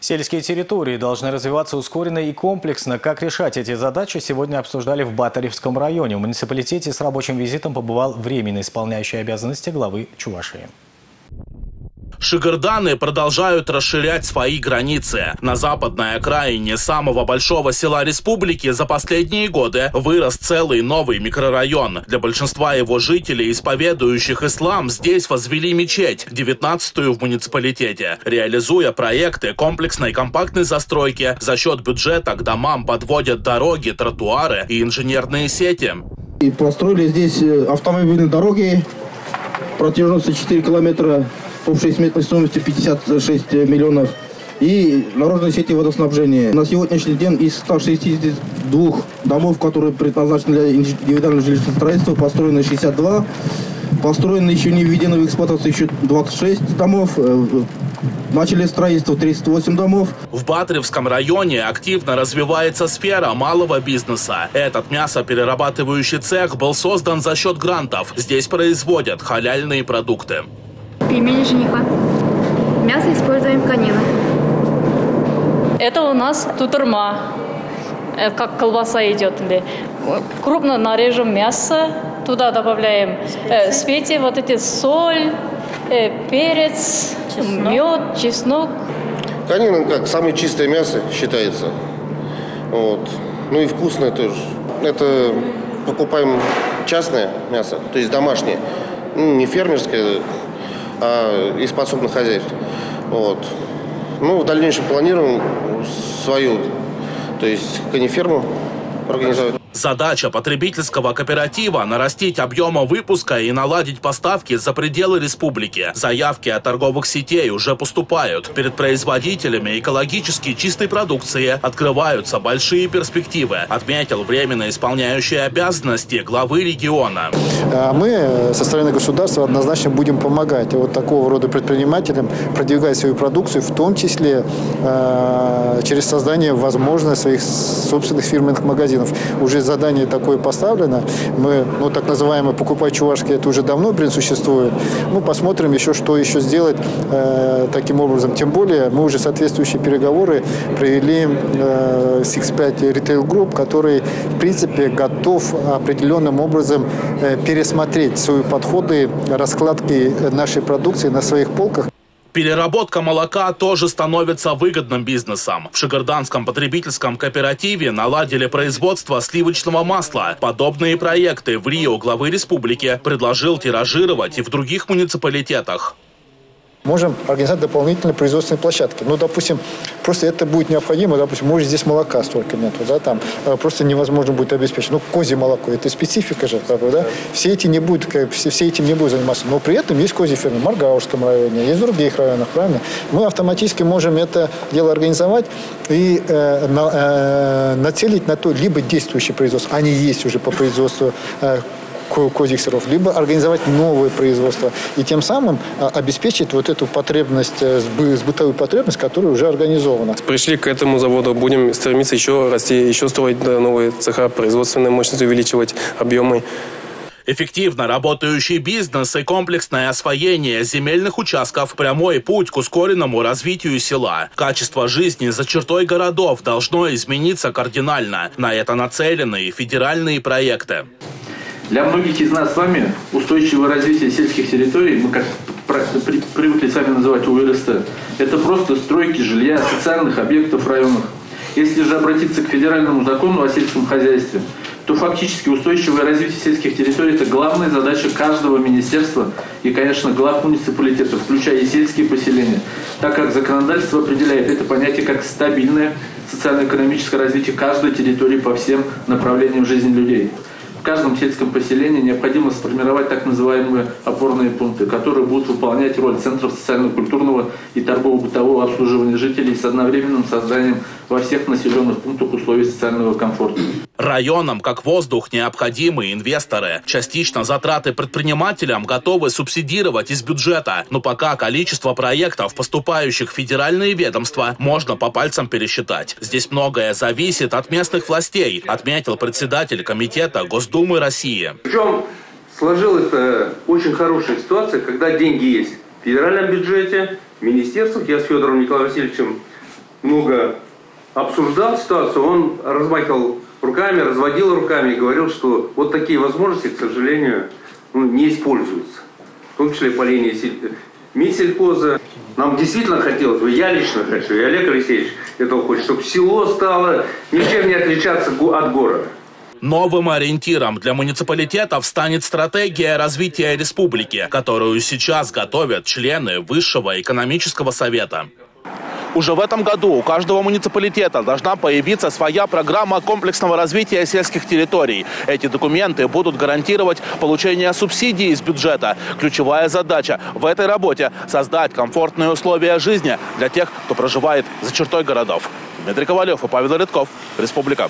Сельские территории должны развиваться ускоренно и комплексно. Как решать эти задачи, сегодня обсуждали в Батаревском районе. В муниципалитете с рабочим визитом побывал временно исполняющий обязанности главы Чувашии. Шигарданы продолжают расширять свои границы. На западной окраине самого большого села республики за последние годы вырос целый новый микрорайон. Для большинства его жителей, исповедующих ислам, здесь возвели мечеть, 19-ю в муниципалитете, реализуя проекты комплексной компактной застройки. За счет бюджета к домам подводят дороги, тротуары и инженерные сети. И построили здесь э, автомобильные дороги протяженностью 4 километра общей сметной стоимостью 56 миллионов и наружной сети водоснабжения. На сегодняшний день из 162 домов, которые предназначены для индивидуального жилищного строительства, построено 62. Построено еще не введено в эксплуатацию еще 26 домов. Э, начали строительство 38 домов. В Батревском районе активно развивается сфера малого бизнеса. Этот мясоперерабатывающий цех был создан за счет грантов. Здесь производят халяльные продукты. Пельмени жениха. Мясо используем конины. Это у нас тутурма. Э, как колбаса идет. Крупно нарежем мясо, туда добавляем э, специи, вот эти соль, э, перец, чеснок. мед, чеснок. Конина как самое чистое мясо считается. Вот. Ну и вкусное тоже. Это покупаем частное мясо, то есть домашнее. Ну, не фермерское, а из подсобных хозяйств. Вот. Ну, в дальнейшем планируем свою, то есть кониферму организовать. Задача потребительского кооператива – нарастить объемы выпуска и наладить поставки за пределы республики. Заявки от торговых сетей уже поступают. Перед производителями экологически чистой продукции открываются большие перспективы, отметил временно исполняющий обязанности главы региона. А мы со стороны государства однозначно будем помогать вот такого рода предпринимателям продвигать свою продукцию, в том числе э, через создание, возможно, своих собственных фирменных магазинов. Уже задание такое поставлено. Мы, ну, так называемый покупай чувашки, это уже давно, блин, существует. Мы посмотрим еще, что еще сделать э, таким образом. Тем более, мы уже соответствующие переговоры провели э, с X5 Retail Group, который, в принципе, готов определенным образом э, пересмотреть свои подходы раскладки нашей продукции на своих полках. Переработка молока тоже становится выгодным бизнесом. В Шигарданском потребительском кооперативе наладили производство сливочного масла. Подобные проекты в Рио главы республики предложил тиражировать и в других муниципалитетах можем организовать дополнительные производственные площадки. Ну, допустим, просто это будет необходимо, допустим, может, здесь молока столько нету, да, там э, просто невозможно будет обеспечить. Ну, козье молоко, это специфика же, как бы, да, все эти не будут, все, все этим не будут заниматься, но при этом есть козьи фермы в Маргаушском районе, есть в других районах, правильно? Мы автоматически можем это дело организовать и э, на, э, нацелить на то, либо действующее производство, они есть уже по производству э, козьих сыров, либо организовать новое производство и тем самым а, обеспечить вот эту потребность, э, сбытовую потребность, которая уже организована. Пришли к этому заводу, будем стремиться еще расти, еще строить новые цеха, производственные мощности увеличивать, объемы. Эффективно работающий бизнес и комплексное освоение земельных участков – прямой путь к ускоренному развитию села. Качество жизни за чертой городов должно измениться кардинально. На это нацелены и федеральные проекты. Для многих из нас с вами устойчивое развитие сельских территорий, мы как привыкли сами называть УРСТ, это просто стройки жилья, социальных объектов в районах. Если же обратиться к федеральному закону о сельском хозяйстве, то фактически устойчивое развитие сельских территорий – это главная задача каждого министерства и, конечно, глав муниципалитетов, включая и сельские поселения, так как законодательство определяет это понятие как стабильное социально-экономическое развитие каждой территории по всем направлениям жизни людей каждом сельском поселении необходимо сформировать так называемые опорные пункты, которые будут выполнять роль центров социально-культурного и торгово-бытового обслуживания жителей с одновременным созданием во всех населенных пунктах условий социального комфорта. Районам, как воздух, необходимы инвесторы. Частично затраты предпринимателям готовы субсидировать из бюджета, но пока количество проектов, поступающих в федеральные ведомства, можно по пальцам пересчитать. Здесь многое зависит от местных властей, отметил председатель комитета Госдумы России. Причем сложилась очень хорошая ситуация, когда деньги есть в федеральном бюджете, в министерствах. Я с Федором Николаем Васильевичем много обсуждал ситуацию, он размахивал руками, разводил руками и говорил, что вот такие возможности, к сожалению, ну, не используются. В том числе по линии Мисельхоза. Нам действительно хотелось бы, я лично хочу, и Олег Алексеевич этого хочет, чтобы село стало ничем не отличаться от города. Новым ориентиром для муниципалитетов станет стратегия развития республики, которую сейчас готовят члены Высшего экономического совета. Уже в этом году у каждого муниципалитета должна появиться своя программа комплексного развития сельских территорий. Эти документы будут гарантировать получение субсидий из бюджета. Ключевая задача в этой работе – создать комфортные условия жизни для тех, кто проживает за чертой городов. Дмитрий Ковалев и Павел Редков. Республика.